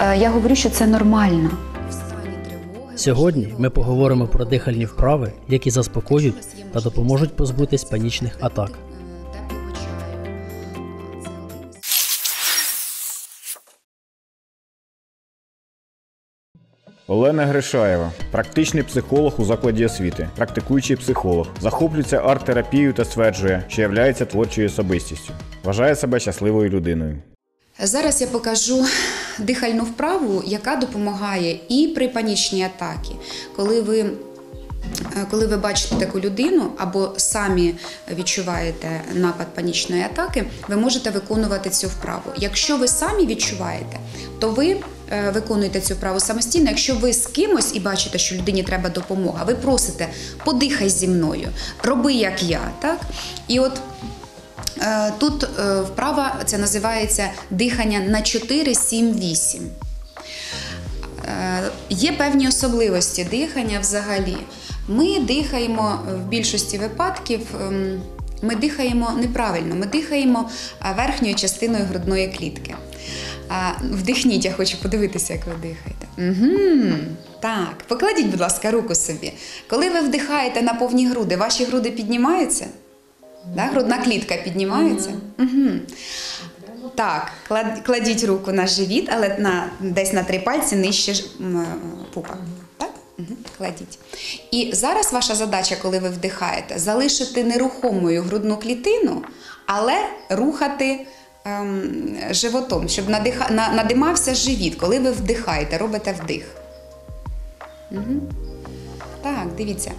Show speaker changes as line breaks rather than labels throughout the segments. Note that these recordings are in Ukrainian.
е, я говорю, що це нормально.
Сьогодні ми поговоримо про дихальні вправи, які заспокоюють та допоможуть позбутись панічних атак.
Олена Гришаєва, практичний психолог у закладі освіти, практикуючий психолог, захоплюється арт-терапією та стверджує, що являється творчою особистістю. Вважає себе щасливою людиною.
Зараз я покажу дихальну вправу, яка допомагає і при панічній атаці, коли ви. е, Коли ви бачите таку людину або самі відчуваєте напад панічної атаки, ви можете виконувати цю вправу. Якщо ви самі відчуваєте, то ви е, виконуєте цю вправу самостійно. Якщо ви з кимось і бачите, що людині треба допомога, ви просите подихай зі мною, роби як я. Так? І от Тут е, вправа це називається дихання на 4, 7, 8. Е, Є певні особливості дихання взагалі. Ми дихаємо в більшості випадків. ем, Ми дихаємо неправильно, ми дихаємо е, верхньою частиною грудної клітки. Вдихніть, я хочу подивитися, як ви дихаєте. Угу. Так, покладіть, будь ласка, руку собі. Коли ви вдихаєте на повні груди, ваші груди піднімаються? Да? Грудна клітка піднімається. Угу. Так, кладіть руку на живіт, але на, десь на три пальці нижче е, пупа. Так? Угу. Кладіть. І зараз ваша задача, коли ви вдихаєте, залишити нерухомою грудну клітину, але рухати ем, животом, щоб надиха, на, надимався живіт, коли ви вдихаєте, робите вдих. Угу. Так, дивіться.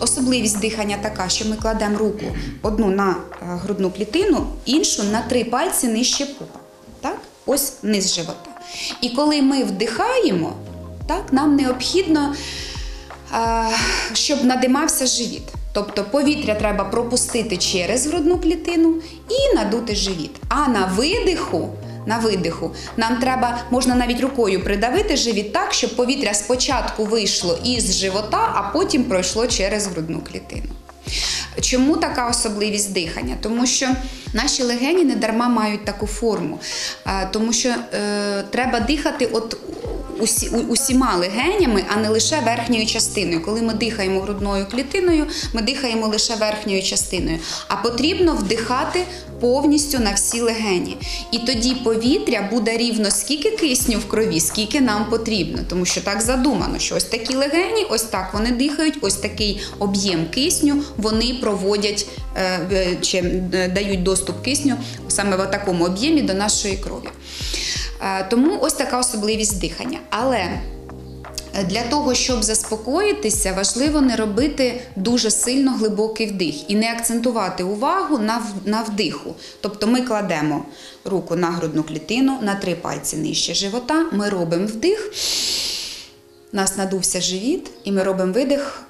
Особливість дихання така, що ми кладемо руку одну на е, грудну клітину, іншу на три пальці нижче пупа. Так? Ось низ живота. І коли ми вдихаємо, так, нам необхідно, е, щоб надимався живіт. Тобто повітря треба пропустити через грудну клітину і надути живіт. А на видиху на видиху. Нам треба, можна навіть рукою придавити живіт так, щоб повітря спочатку вийшло із живота, а потім пройшло через грудну клітину. Чому така особливість дихання? Тому що наші легені не дарма мають таку форму, тому що е, треба дихати от усі, усіма легенями, а не лише верхньою частиною. Коли ми дихаємо грудною клітиною, ми дихаємо лише верхньою частиною. А потрібно вдихати повністю на всі легені. І тоді повітря буде рівно скільки кисню в крові, скільки нам потрібно. Тому що так задумано, що ось такі легені, ось так вони дихають, ось такий об'єм кисню вони проводять е, е, чи е, дають доступ кисню саме в такому об'ємі до нашої крові. Е, Тому ось така особливість дихання. Але е, для того, щоб заспокоїтися, важливо не робити дуже сильно глибокий вдих і не акцентувати увагу на, вдиху. Тобто ми кладемо руку на грудну клітину, на три пальці нижче живота, ми робимо вдих, у нас надувся живіт, і ми робимо видих.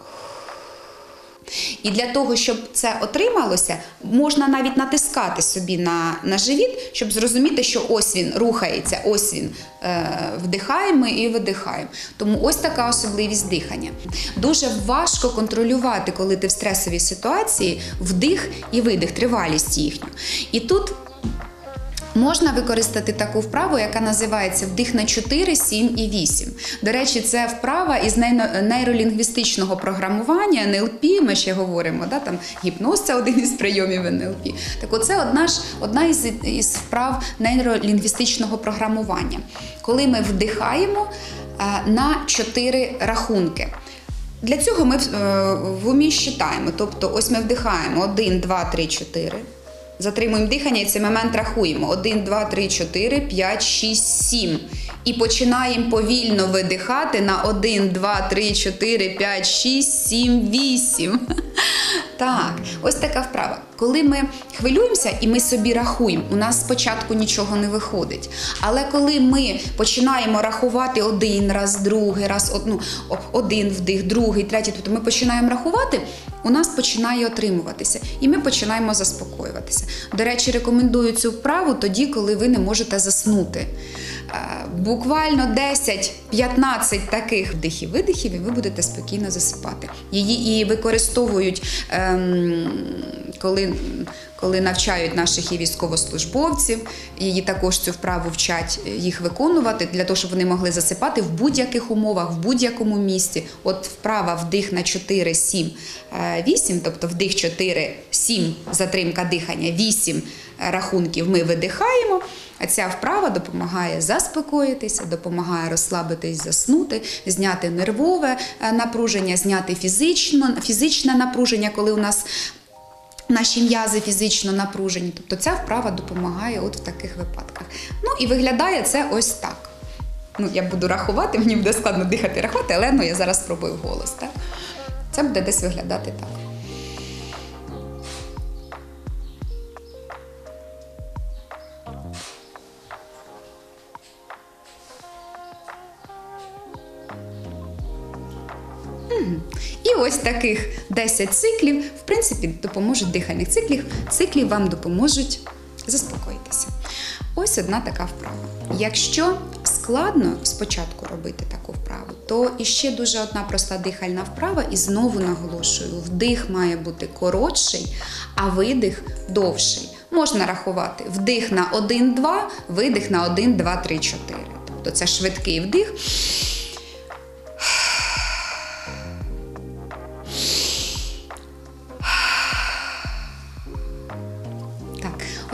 І для того, щоб це отрималося, можна навіть натискати собі на, на живіт, щоб зрозуміти, що ось він рухається, ось він е, вдихаємо і видихаємо. Тому ось така особливість дихання. Дуже важко контролювати, коли ти в стресовій ситуації, вдих і видих, тривалість їхню. І тут Можна використати таку вправу, яка називається вдих на 4, 7 і 8. До речі, це вправа із нейролінгвістичного програмування НЛП. Ми ще говоримо, да, там гіпноз це один із прийомів НЛП. Так оце одна ж одна із, із вправ нейролінгвістичного програмування. Коли ми вдихаємо е, на 4 рахунки. Для цього ми е, в умі считаємо. Тобто, ось ми вдихаємо 1, 2, 3, 4. Затримуємо дихання і цей момент рахуємо. 1, 2, 3, 4, 5, 6, 7. І починаємо повільно видихати на 1, 2, 3, 4, 5, 6, 7, 8. Так, ось така вправа. Коли ми хвилюємося і ми собі рахуємо, у нас спочатку нічого не виходить. Але коли ми починаємо рахувати один раз, другий раз, од- ну, один вдих, другий, третій, тобто ми починаємо рахувати, у нас починає отримуватися, і ми починаємо заспокоюватися. До речі, рекомендую цю вправу тоді, коли ви не можете заснути. Е, Буквально 10-15 таких вдихів видихів, і ви будете спокійно засипати. Її і використовують, ем, коли, коли навчають наших і військовослужбовців, і також цю вправу вчать їх виконувати для того, щоб вони могли засипати в будь-яких умовах, в будь-якому місці. От вправа вдих на 4, 7, 8, тобто вдих 4, 7, затримка дихання, 8 рахунків ми видихаємо. А ця вправа допомагає заспокоїтися, допомагає розслабитись, заснути, зняти нервове е, напруження, зняти фізично, фізичне напруження, коли у нас наші м'язи фізично напружені. Тобто ця вправа допомагає от в таких випадках. Ну і виглядає це ось так. Ну, я буду рахувати, мені буде складно дихати рахувати, але ну, я зараз спробую вголос. Так? Це буде десь виглядати так. Ось таких 10 циклів, в принципі, допоможуть дихальних циклів. Циклів вам допоможуть заспокоїтися. Ось одна така вправа. Якщо складно спочатку робити таку вправу, то іще дуже одна проста дихальна вправа, і знову наголошую: вдих має бути коротший, а видих довший. Можна рахувати вдих на 1-2, видих на 1, 2, 3, 4. Тобто це швидкий вдих.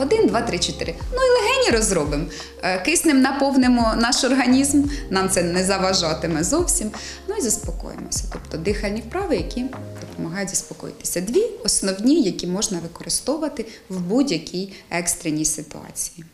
Один, два, три, чотири. Ну і легені розробимо. Е, Киснем наповнимо наш організм, нам це не заважатиме зовсім. Ну і заспокоїмося. Тобто дихальні вправи, які допомагають заспокоїтися. Дві основні, які можна використовувати в будь-якій екстреній ситуації.